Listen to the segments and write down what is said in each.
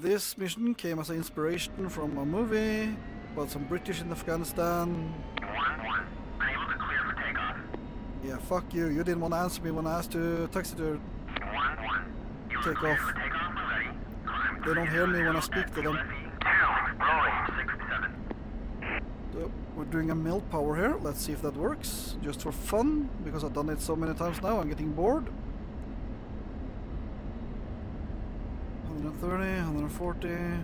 this mission came as an inspiration from a movie about some British in Afghanistan. Yeah, fuck you. You didn't want to answer me when I asked to taxi to. Take off. They don't hear me when I speak to them. So we're doing a mil power here. Let's see if that works. Just for fun, because I've done it so many times now. I'm getting bored. 140,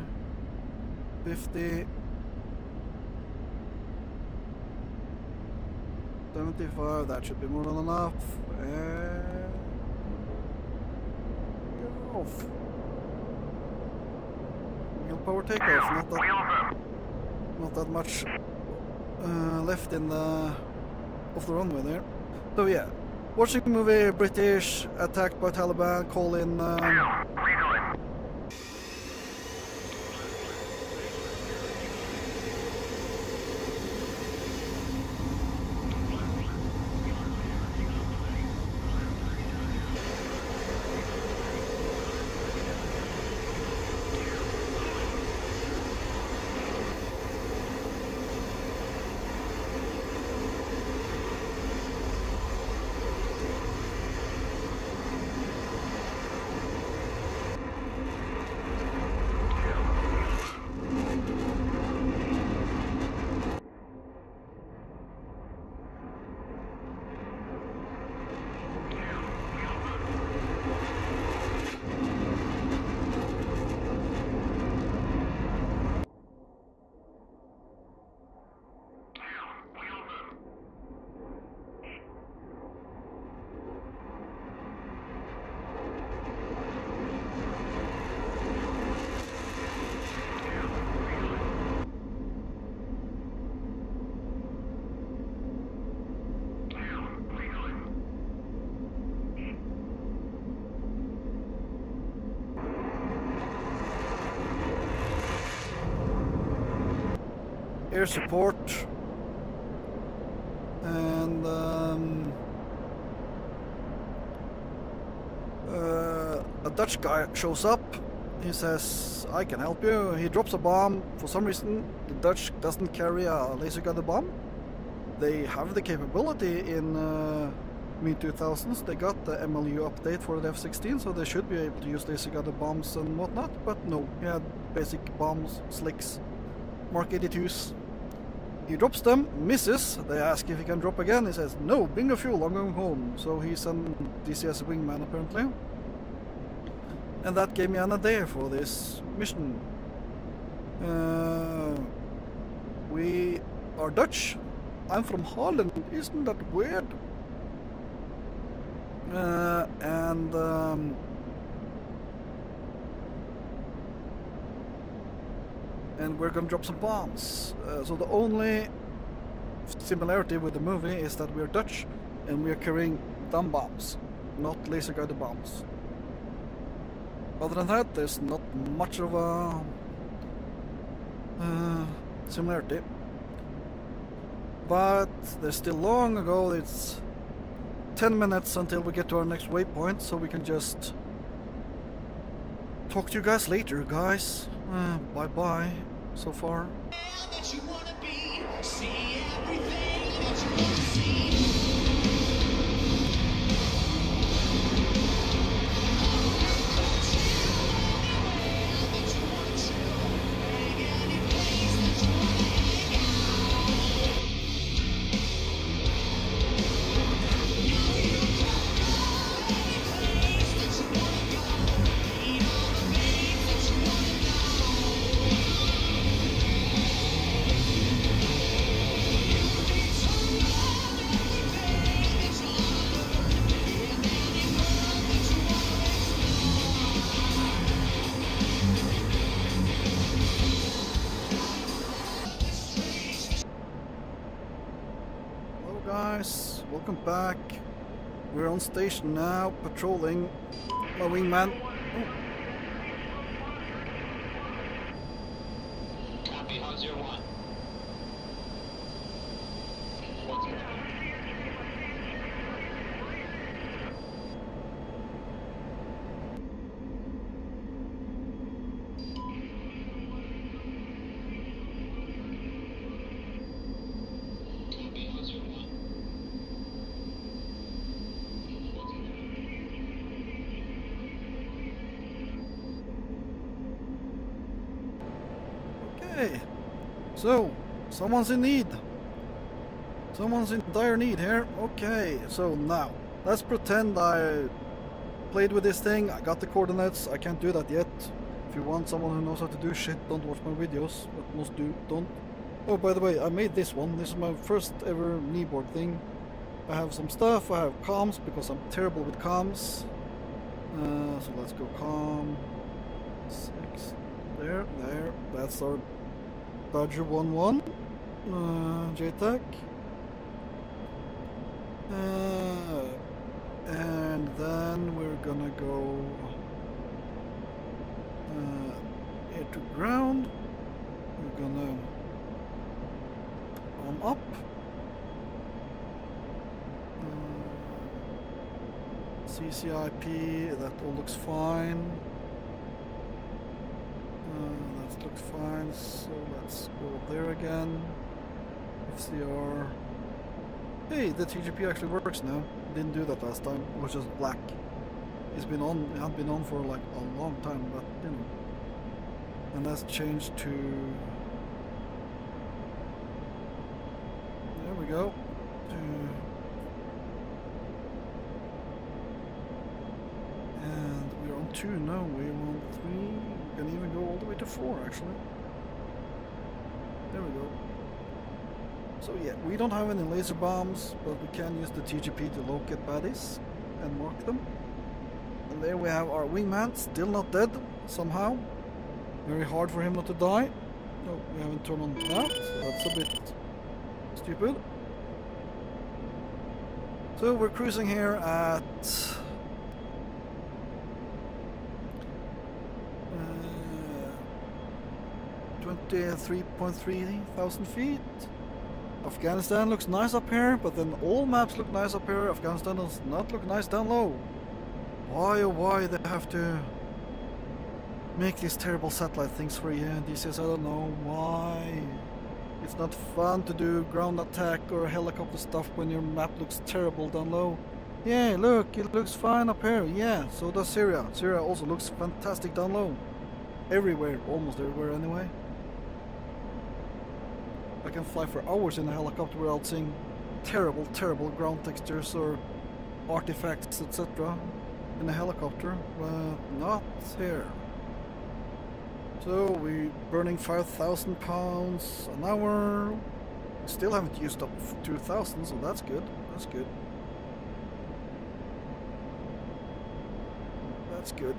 50, 75. That should be more than enough. And off. Mil power takeoff. Not that not that much uh, left in the of the runway there. So yeah, watching the movie British attacked by Taliban, call in. Um, air support, and um, uh, a Dutch guy shows up. He says, "I can help you." He drops a bomb. For some reason, the Dutch doesn't carry a laser guided bomb. They have the capability in uh, mid 2000s. They got the MLU update for the F-16, so they should be able to use laser guided bombs and whatnot. But no, he had basic bombs, slicks, Mark 82s. He drops them, misses. They ask if he can drop again. He says, No, bingo fuel, I'm going home. So he's an DCS wingman apparently. And that gave me an idea for this mission. Uh, we are Dutch. I'm from Holland. Isn't that weird? Uh, and um, and we're gonna drop some bombs. Uh, so the only similarity with the movie is that we're Dutch and we're carrying dumb bombs, not laser guided bombs. Other than that, there's not much of a uh, similarity. But there's still long ago. It's 10 minutes until we get to our next waypoint, so we can just talk to you guys later, guys. Uh, bye bye so far. Welcome back. We're on station now, patrolling. My wingman. Oh, Copy, how's your one? What's going on? Okay. So, someone's in need. Someone's in dire need here. Okay, so now, let's pretend I played with this thing. I got the coordinates. I can't do that yet. If you want someone who knows how to do shit, don't watch my videos. But most do, don't. Oh, by the way, I made this one. This is my first ever kneeboard thing. I have some stuff. I have comms because I'm terrible with comms. Uh, so let's go com. Six. There, there. That's our Badger 1-1. JTAC. Uh, and then we're gonna go uh, air to ground. We're gonna arm up. Uh, CCIP, that all looks fine. Uh, that looks fine, so let's go there again. FCR. Hey, the TGP actually works now. Didn't do that last time. It was just black. It's been on. It had been on for like a long time, but you know. And that's changed to. There we go. To. And we're on two now. We want three. We can even go all the way to four, actually. There we go. So yeah, we don't have any laser bombs, but we can use the TGP to locate baddies and mark them. And there we have our wingman, still not dead, somehow. Very hard for him not to die. No, we haven't turned on that, so that's a bit stupid. So we're cruising here at... Uh, 23.3 thousand feet. Afghanistan looks nice up here, but then all maps look nice up here. Afghanistan does not look nice down low. Why oh why they have to make these terrible satellite things for you? Is I don't know why. It's not fun to do ground attack or helicopter stuff when your map looks terrible down low. Yeah, look, it looks fine up here. Yeah, so does Syria. Syria also looks fantastic down low. Everywhere, almost everywhere anyway. I can fly for hours in a helicopter without seeing terrible, terrible ground textures or artifacts, etc. in a helicopter, but not here. So we're burning 5,000 pounds an hour. Still haven't used up 2,000, so that's good. That's good. That's good.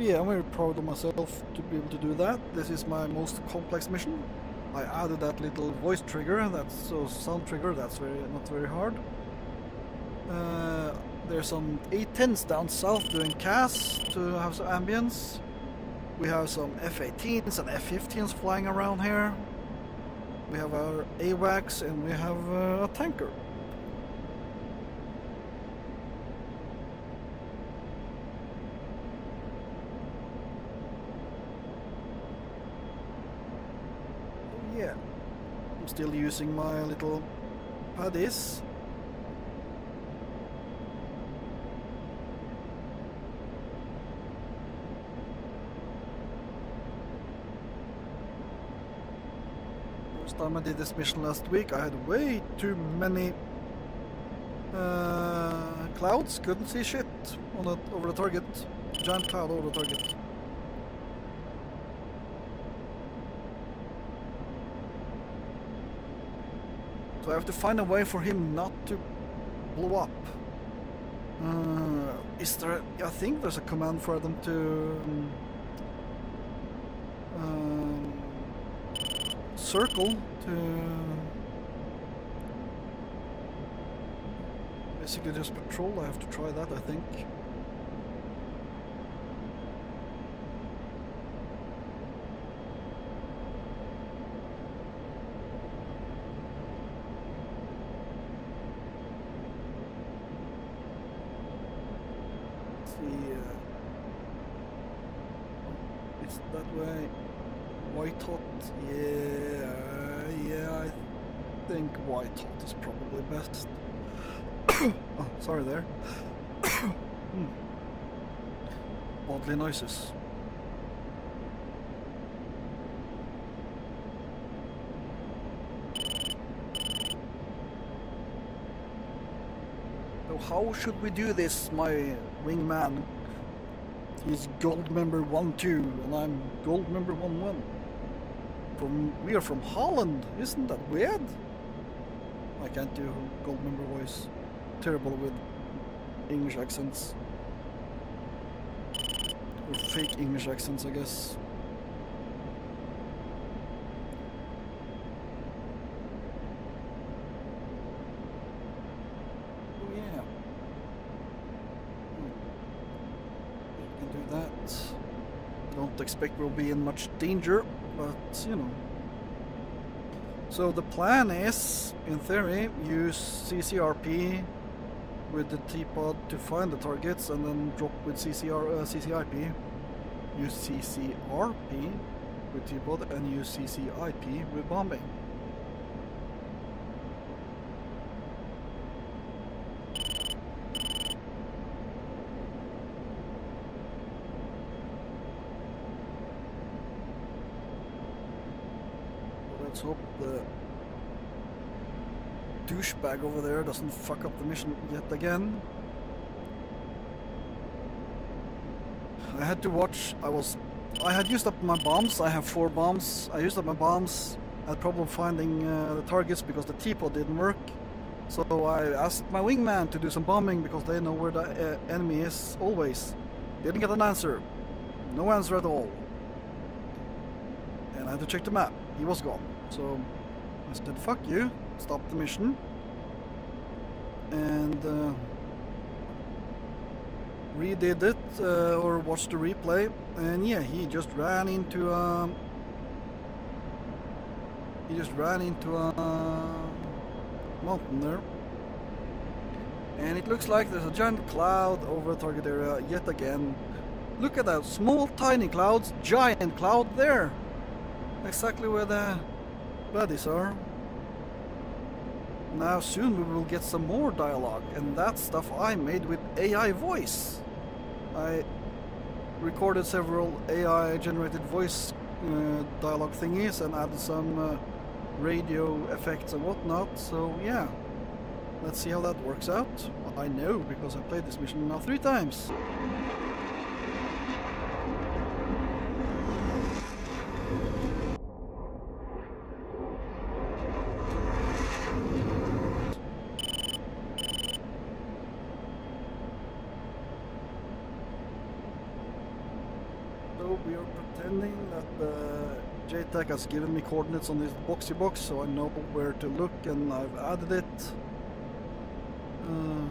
Yeah, I'm very proud of myself to be able to do that. This is my most complex mission. I added that little voice trigger, that's so sound trigger, that's very not very hard. Uh, there's some A-10s down south doing CAS to have some ambience. We have some F-18s and F-15s flying around here. We have our AWACS and we have uh, a tanker. yeah, I'm still using my little paddies. First time I did this mission last week, I had way too many uh, clouds. Couldn't see shit on the, over the target. Giant cloud over the target. So I have to find a way for him not to blow up. Uh, is there? I think there's a command for them to um, um, circle to basically just patrol. I have to try that. I think. see. Uh, it's that way. White hot. Yeah, yeah. I think white hot is probably best. oh, sorry there. Hmm. So how should we do this, my wingman? He's Goldmember 1-2 and I'm Goldmember 1-1. From we are from Holland, isn't that weird? I can't do Goldmember voice. Terrible with English accents. Or fake English accents, I guess. Oh yeah. Hmm. Can do that. Don't expect we'll be in much danger, but you know. So the plan is, in theory, use CCRP with the T-pod to find the targets and then drop with CCR, uh, CCIP. Use CCRP with T-pod and use CCIP with bombing. Let's hope the douchebag over there doesn't fuck up the mission yet again. I had to watch. I was. I had used up my bombs. I have four bombs. I used up my bombs. I had problem finding uh, the targets because the T-pod didn't work. So I asked my wingman to do some bombing because they know where the uh, enemy is always. Didn't get an answer. No answer at all. And I had to check the map. He was gone. So I said, fuck you. Stop the mission. And uh, redid it uh, or watched the replay. And yeah, he just ran into a. He just ran into a mountain there. And it looks like there's a giant cloud over the target area yet again. Look at that small tiny clouds, giant cloud there. Exactly where the buddies are. Now soon we will get some more dialogue and that stuff I made with AI voice. I recorded several AI generated voice uh, dialogue thingies and added some uh, radio effects and whatnot. So yeah, let's see how that works out. I know because I played this mission now three times. So we are pretending that the Has given me coordinates on this boxy box so I know where to look and I've added it. Uh,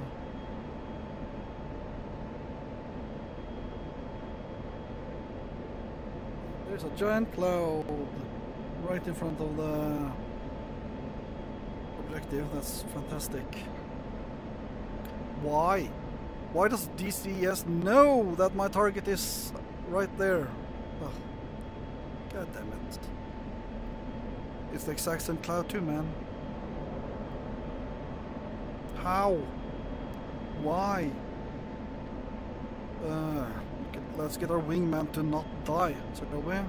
there's a giant cloud right in front of the objective. That's fantastic. Why? Why does DCS know that my target is right there? God damn it. It's the exact same cloud too, man. How? Why? Uh, let's get our wingman to not die, shall we? Uh,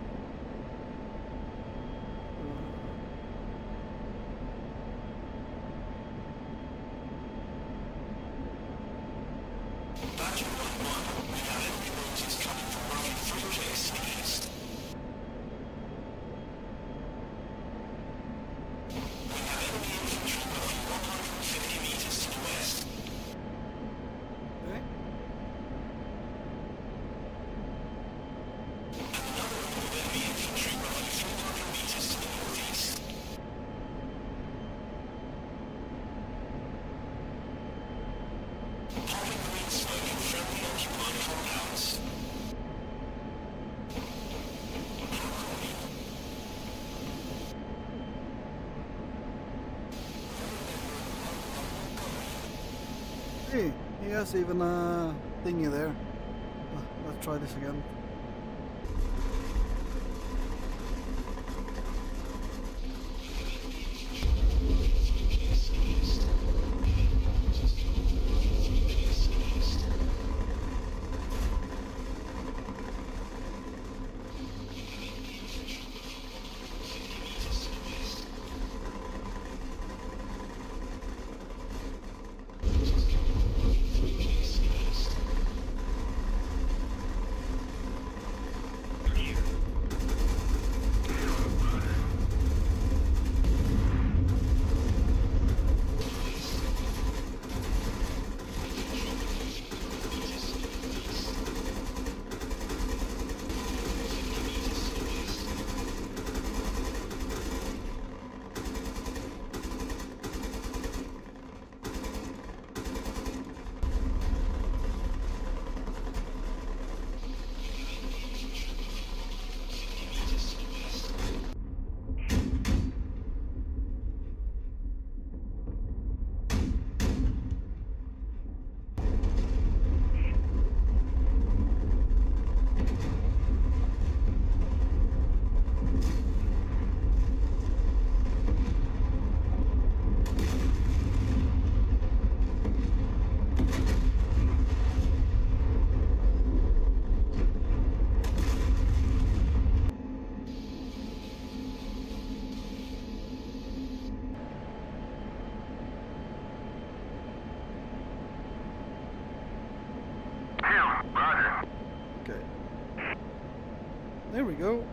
There we go.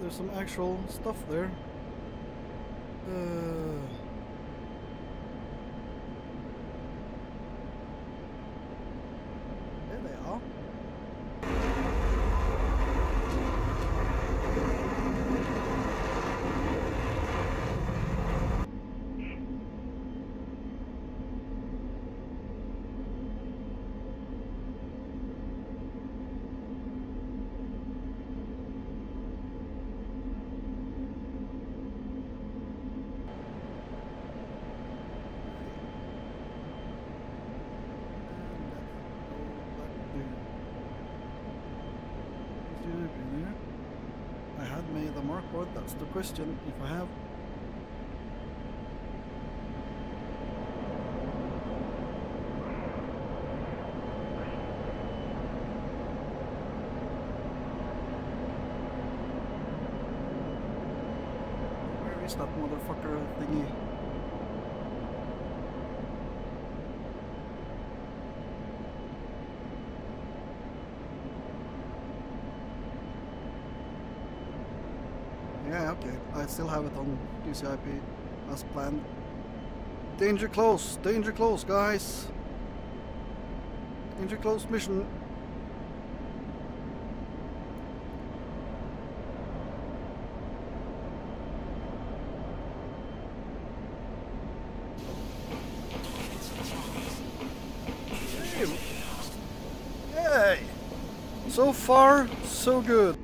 There's some actual stuff there. Uh, there they are. I had that's the question, if I have. Where is that motherfucker thingy? Yeah, okay. I still have it on CCIP as planned. Danger close, danger close, guys. Danger close mission. Yay! So far, so good.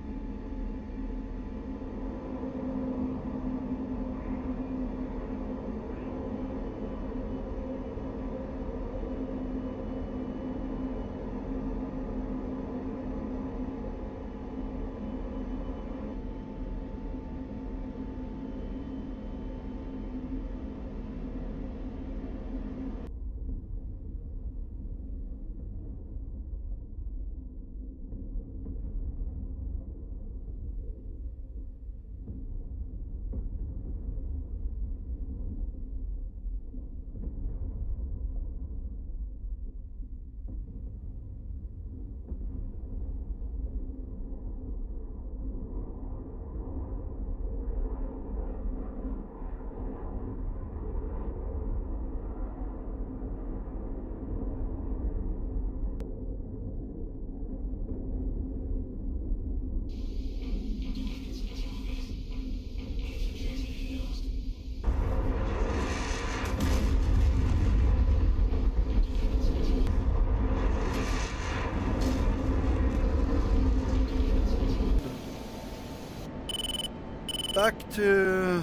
back to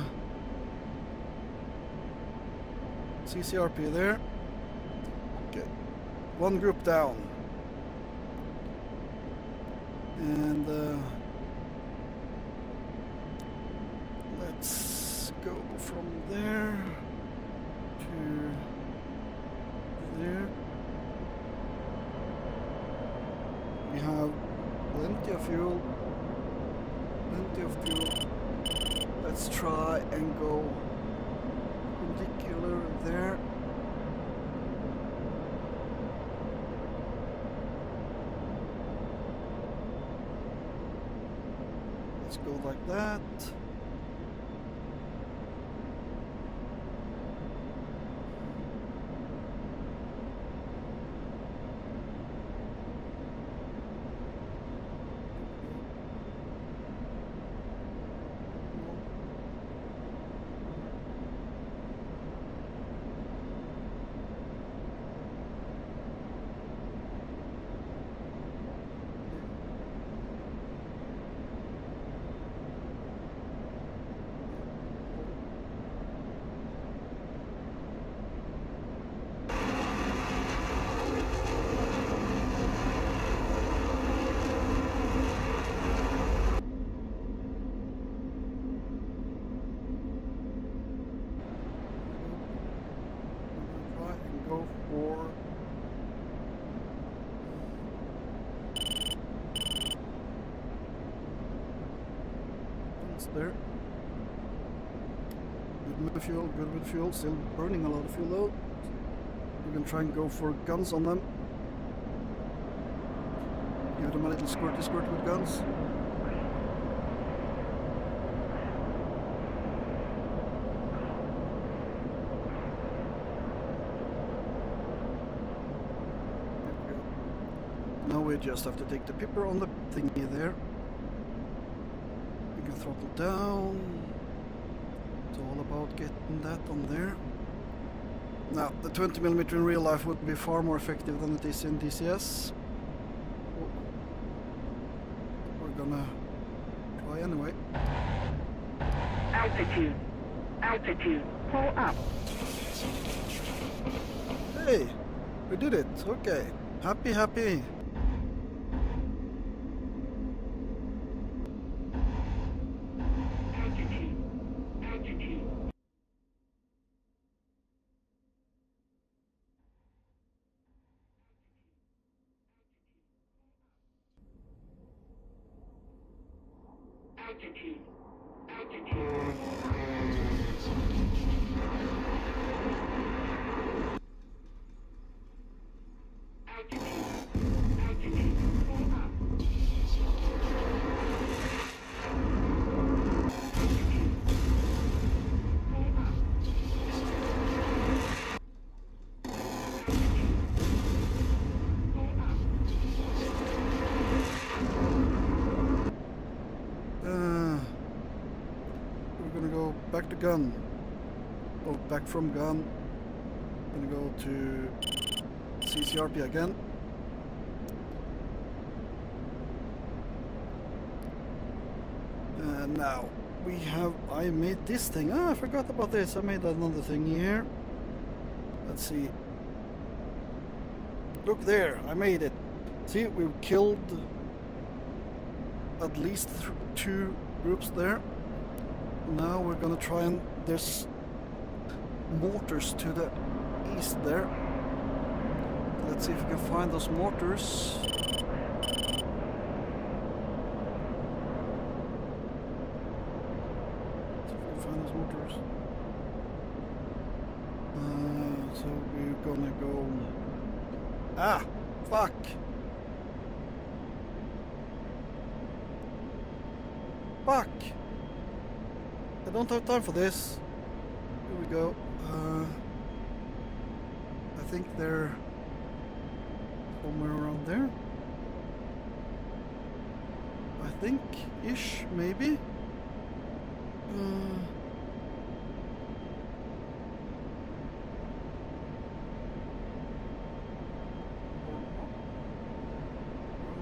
CCRP there. Okay, one group down. And uh, let's go from there to there. We have plenty of fuel, plenty of fuel. Let's try and go perpendicular there. Let's go like that. there. Good with fuel, good with fuel, still burning a lot of fuel though. We can try and go for guns on them. Give them a little squirty squirt with guns. Now we just have to take the pepper on the thingy there. Throttle down. It's all about getting that on there. Now, the 20mm in real life would be far more effective than it is in DCS. We're gonna try anyway. Altitude. Altitude. Pull up. Hey, we did it. Okay. Happy, happy. Altitude. Altitude. Altitude. Altitude. Altitude. Altitude. Pull up. Altitude. Pull up. Altitude. Pull up. Uh, we're gonna go back to gun. Oh, back from gun. Gonna go to CCRP again. And now we have. I made this thing. Ah, I forgot about this. I made another thing here. Let's see. Look there, I made it. See, we've killed at least two groups there. Now we're gonna try and there's mortars to the east there. Let's see if we can find those mortars. See if we can find those mortars. Uh, so we're gonna go. Ah, fuck. Fuck! I don't have time for this. Here we go. Uh, I think they're somewhere around there. I think ish, maybe. Uh,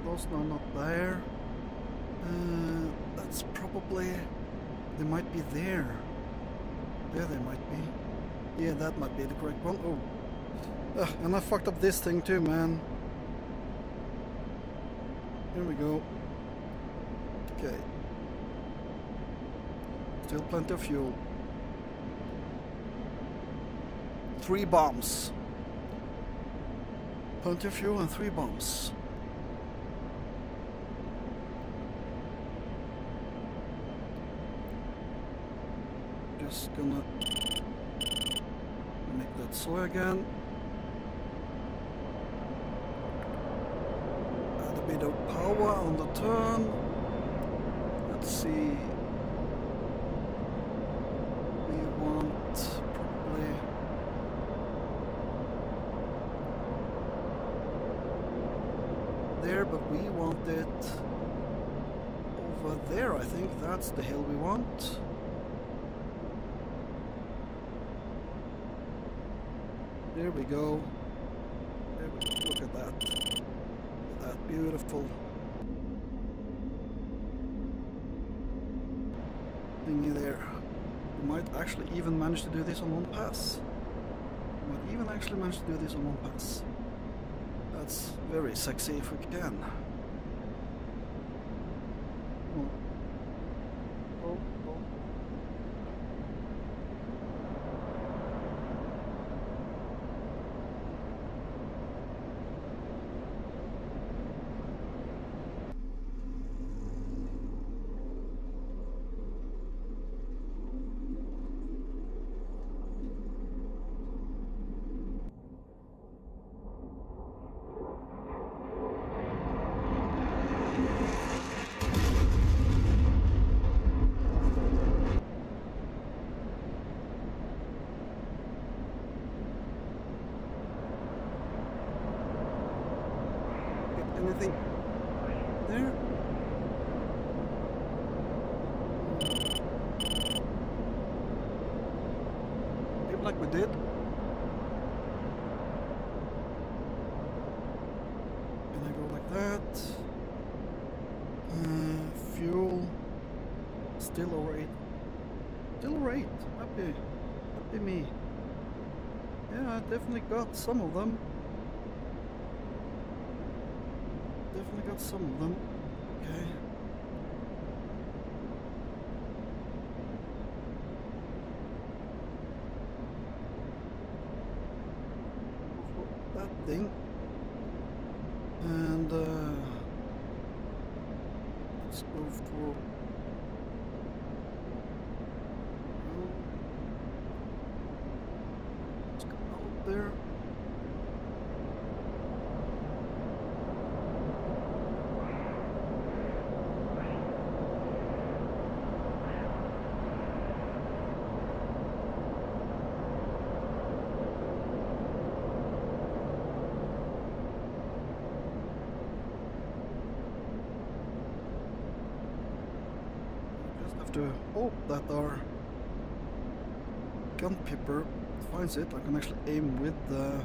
those no, not there. Uh, that's probably. They might be there. There they might be. Yeah, that might be the correct one. Oh. Ah, and I fucked up this thing too, man. Here we go. Okay. Still plenty of fuel. Three bombs. Plenty of fuel and three bombs. Just gonna make that so again. Add a bit of power on the turn. Let's see. We want probably there, but we want it over there. I think that's the hill we want. There we go. There we go. Look at that. Look at that beautiful thingy there. We might actually even manage to do this on one pass. We might even actually manage to do this on one pass. That's very sexy if we can. Got some of them. Definitely got some of them. Okay. For That thing. And uh, let's move toward. Let's go out there. Just have to hope that our gun pipper finds it. I can actually aim with the.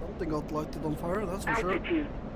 Something got lighted on fire, that's for sure. Altitude. Altitude.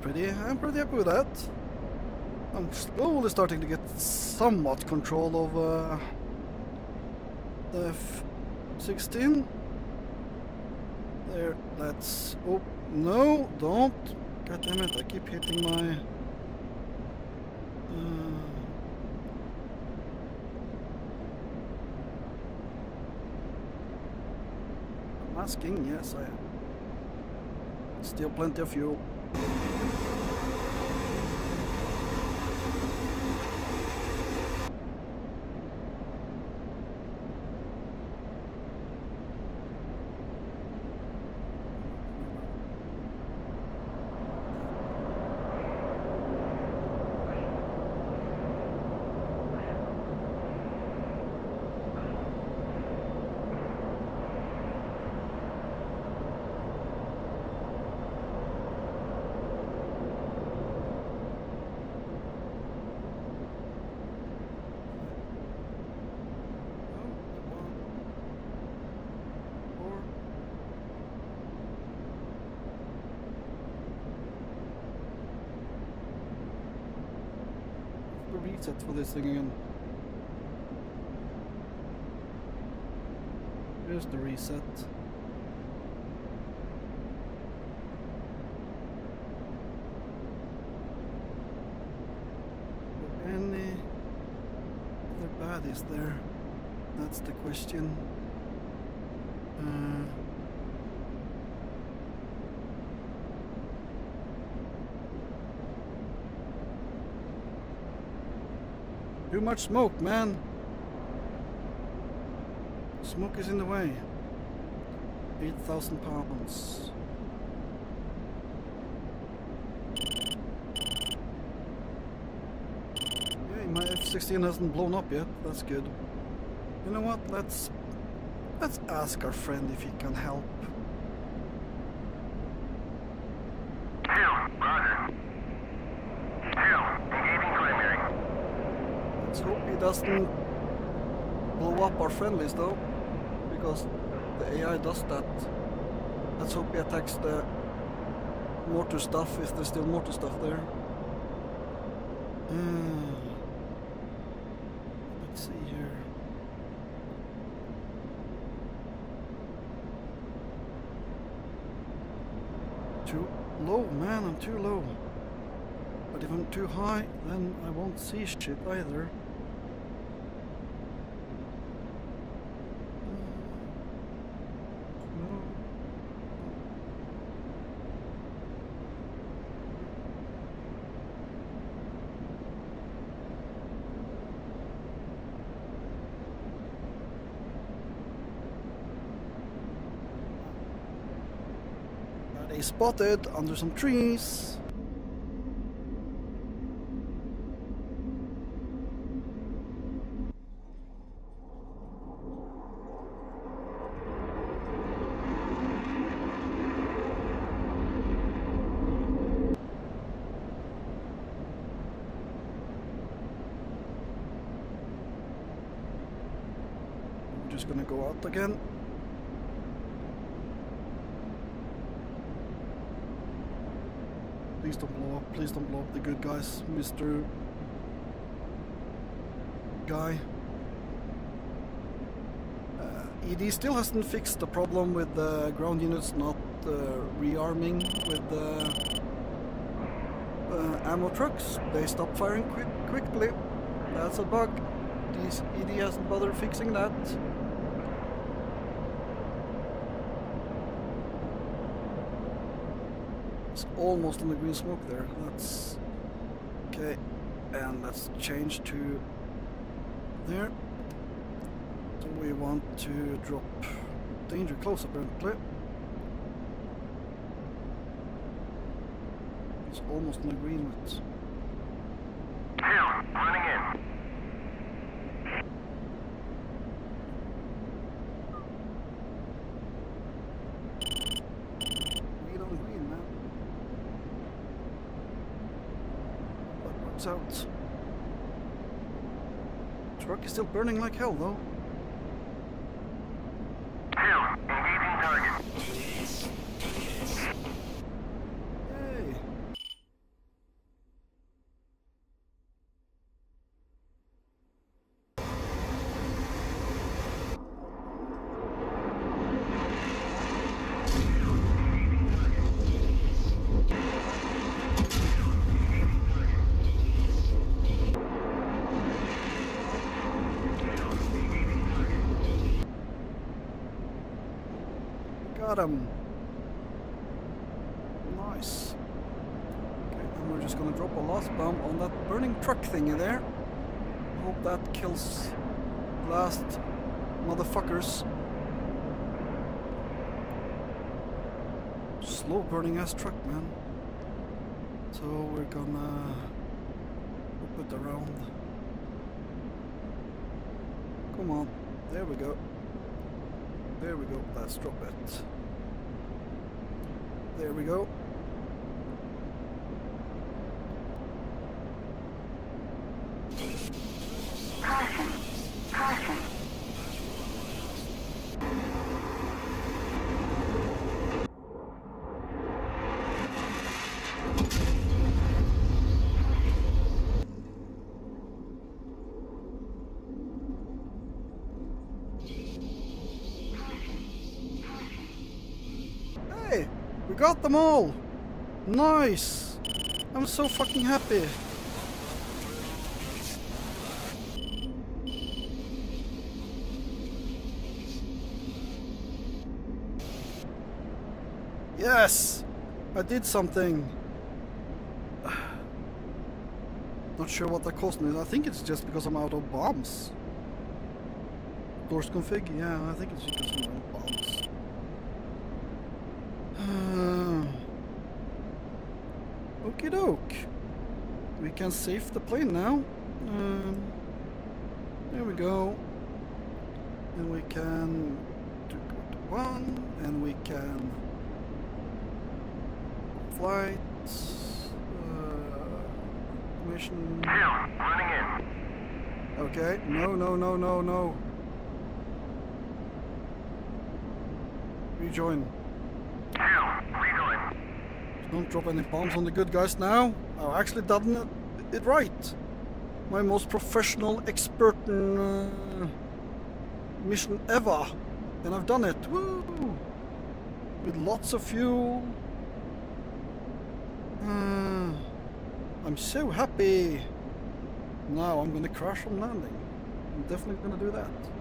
Pretty. I'm pretty happy with that. I'm slowly starting to get somewhat control of uh, the F-16. There, that's... Oh, no, don't. God damn it, I keep hitting my... Uh, I'm asking, yes I am. Still plenty of fuel. すごい! Reset for this thing again. Here's the reset. Any other baddies there? That's the question. Uh, too much smoke, man. Smoke is in the way. 8,000 pounds. Yay, my F-16 hasn't blown up yet. That's good. You know what? Let's let's ask our friend if he can help. Two, roger. Two, engaging primary. Let's hope he doesn't blow up our friendlies though, because the AI does that. Let's hope he attacks the mortar stuff if there's still mortar stuff there. Hmm. Let's see here. Too low, man, I'm too low. But if I'm too high, then I won't see shit either. No. Got a spotted under some trees. We're just gonna go out again. Please don't blow the good guys, Mr. Guy. Uh, ED still hasn't fixed the problem with the ground units not uh, rearming with the uh, ammo trucks. They stop firing quick quickly. That's a bug. These ED hasn't bothered fixing that. It's almost on the green smoke there. That's okay. And let's change to there. So we want to drop danger close apparently. It's almost on the green with Two, running in. Read on green, man. That works out. Truck is still burning like hell, though. Two, engaging target. Yay! Got him. Nice. Okay, and we're just gonna drop a last bomb on that burning truck thingy there. Hope that kills last motherfuckers. Slow burning ass truck, man. So we're gonna whip it around. Come on, there we go. There we go, let's drop it. There we go. Caution. Caution. Hey, we got them all. Nice. I'm so fucking happy. Yes, I did something. Not sure what that cost me. I think it's just because I'm out of bombs. Stores config? Yeah, I think it's just because I'm out of bombs. can save the plane now. Um, there we go. And we can do one, and we can flight uh, mission. Zero, running in. Okay, no, no, no, no, no. Rejoin. Rejoin. Don't drop any bombs on the good guys now. Oh, actually, doesn't it? It right. My most professional, expert uh, mission ever. And I've done it. Woo! With lots of fuel. Uh, I'm so happy. Now I'm gonna crash on landing. I'm definitely gonna do that.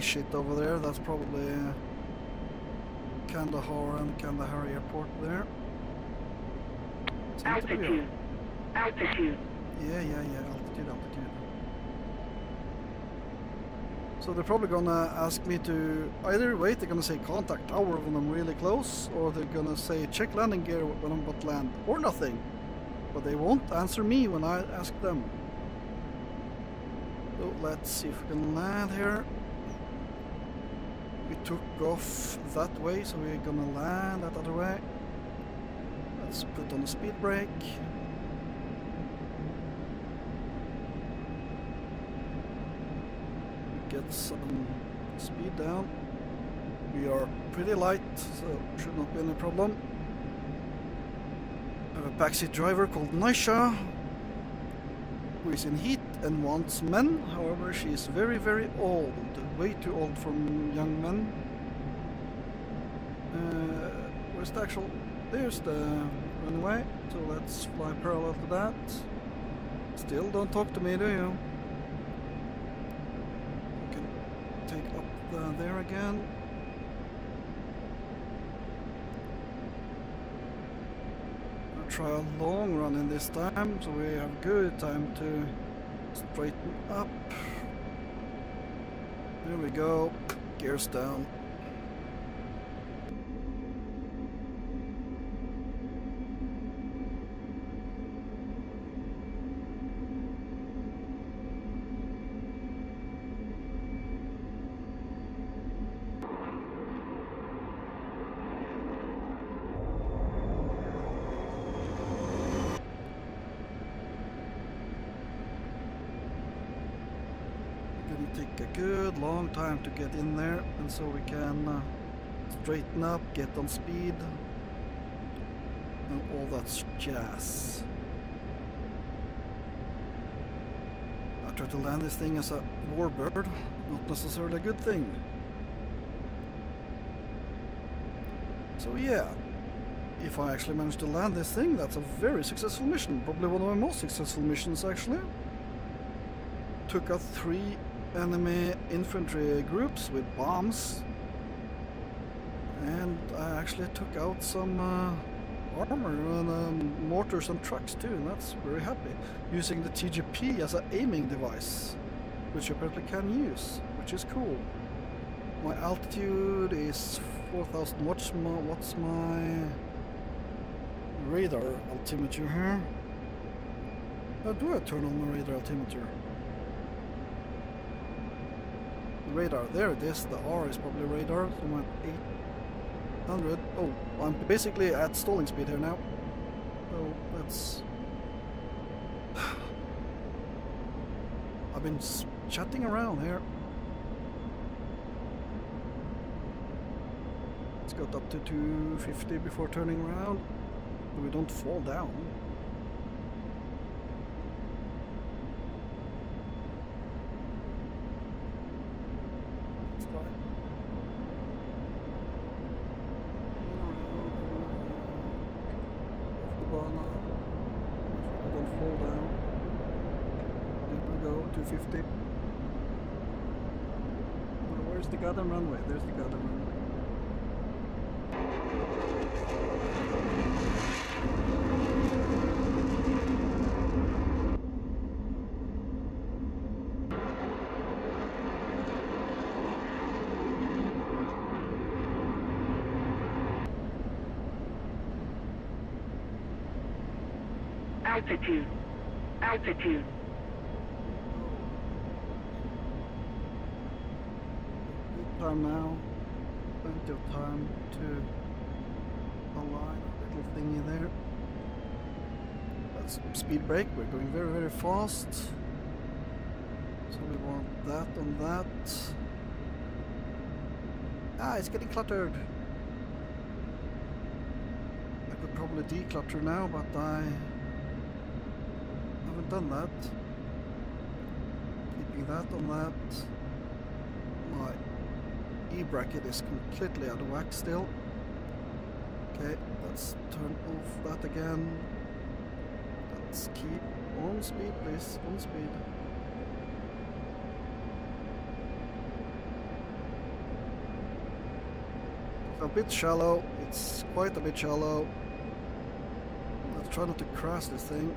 Shit over there, that's probably uh, Kandahar and Kandahar airport there. Seems to be Altitude. Altitude. Yeah, yeah, yeah, altitude, altitude. So they're probably gonna ask me to either wait, they're gonna say contact tower when I'm really close, or they're gonna say check landing gear when I'm about to land, or nothing. But they won't answer me when I ask them. So let's see if we can land here. Took off that way, so we're gonna land that other way. Let's put on the speed brake. Get some speed down. We are pretty light, so should not be any problem. I have a backseat driver called Naisha, who is in heat and wants men. However, she is very, very old, way too old for young men. Uh, where's the actual? There's the runway. So let's fly parallel to that. Still, don't talk to me, do you? We can take up the, there again. I'll try a long run in this time, so we have good time to straighten up. There we go. Gears down. Gonna take a good long time to get in there, and so we can uh, straighten up, get on speed, and all that jazz. I try to land this thing as a warbird, not necessarily a good thing. So yeah, if I actually manage to land this thing, that's a very successful mission. Probably one of my most successful missions actually. Took out three enemy infantry groups with bombs. And I actually took out some uh, armor and um, mortars and trucks too, and that's very happy. Using the TGP as an aiming device, which you apparently can use, which is cool. My altitude is 4000. What's my, what's my radar altimeter here? How do I turn on my radar altimeter? Radar. There it is. The R is probably radar. So I'm at 800. Oh, I'm basically at stalling speed here now. So that's. I've been chatting around here. It's got up to 250 before turning around. But we don't fall down. 250. Where's the goddamn runway? There's the goddamn runway. Altitude. Altitude. Now. Plenty of time to align a little thingy there. That's speed brake. We're going very, very fast. So we want that on that. Ah, it's getting cluttered. I could probably declutter now, but I haven't done that. Keeping that on that. My e-bracket is completely out of whack still. Okay, let's turn off that again. Let's keep on speed, please. On speed. A bit shallow. It's quite a bit shallow. Let's try not to crash this thing.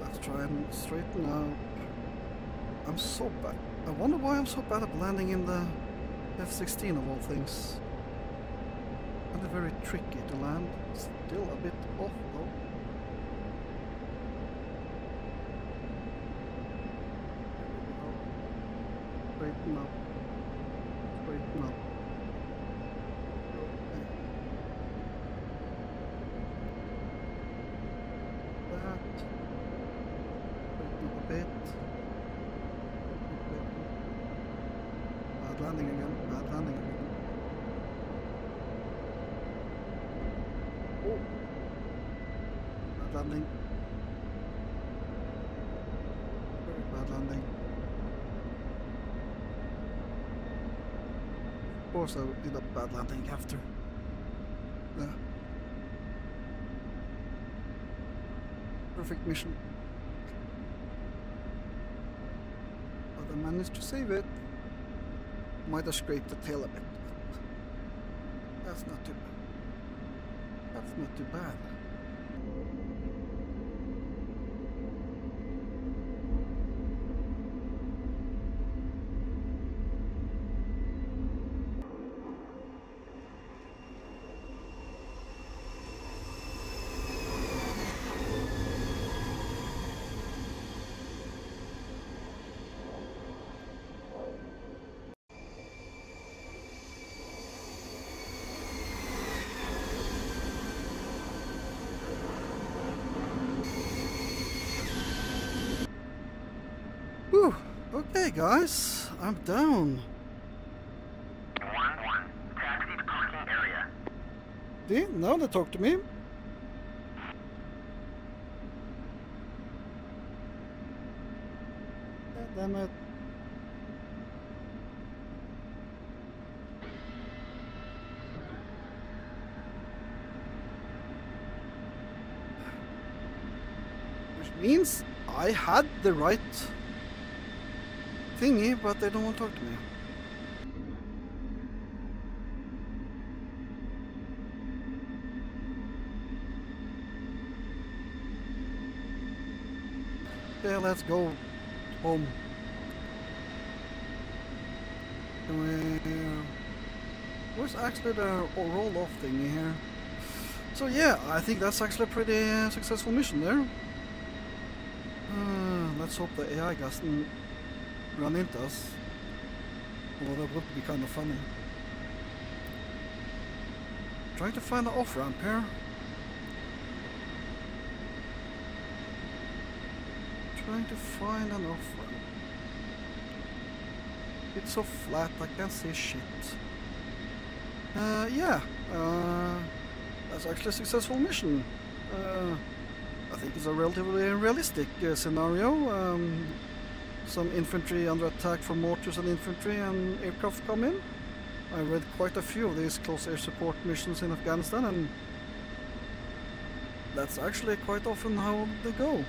Let's try and straighten out. I'm so bad. I wonder why I'm so bad at landing in the F-16 of all things. And they're very tricky to land. Still a bit off though. Straighten up. Straighten up. Okay. That. Straighten up a bit. Bad landing again. Bad landing again. Oh. Bad landing. Very bad landing. Of course I did a bad landing after. Yeah. Perfect mission. But I managed to save it. Might have scraped the tail a bit, but that's not too bad. That's not too bad. Okay, guys, I'm down. One one. Taxi to parking area. See, now they talk to me. God Damn it. Which means I had the right thingy, but they don't want to talk to me. Yeah, let's go home. We- Where's actually the roll off thingy here? So yeah, I think that's actually a pretty uh, successful mission there. Uh, let's hope the AI doesn't run into us. Although that would be kind of funny. Trying to find an off ramp here. Trying to find an off ramp. It's so flat, I can't see shit. Uh, yeah, uh, that's actually a successful mission. Uh, I think it's a relatively realistic uh, scenario. Um, some infantry under attack from mortars and infantry and aircraft come in. I read quite a few of these close air support missions in Afghanistan and that's actually quite often how they go.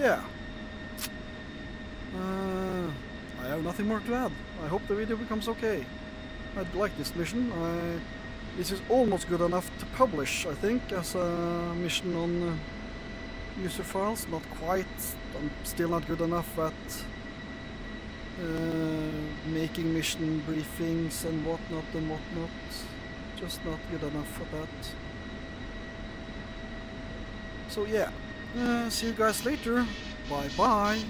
Yeah. Uh, I have nothing more to add. I hope the video becomes okay. I like this mission. I, this is almost good enough to publish, I think, as a mission on uh, user files. Not quite. I'm still not good enough at uh, making mission briefings and whatnot and whatnot. Just not good enough for that. So yeah, uh, see you guys later. Bye bye.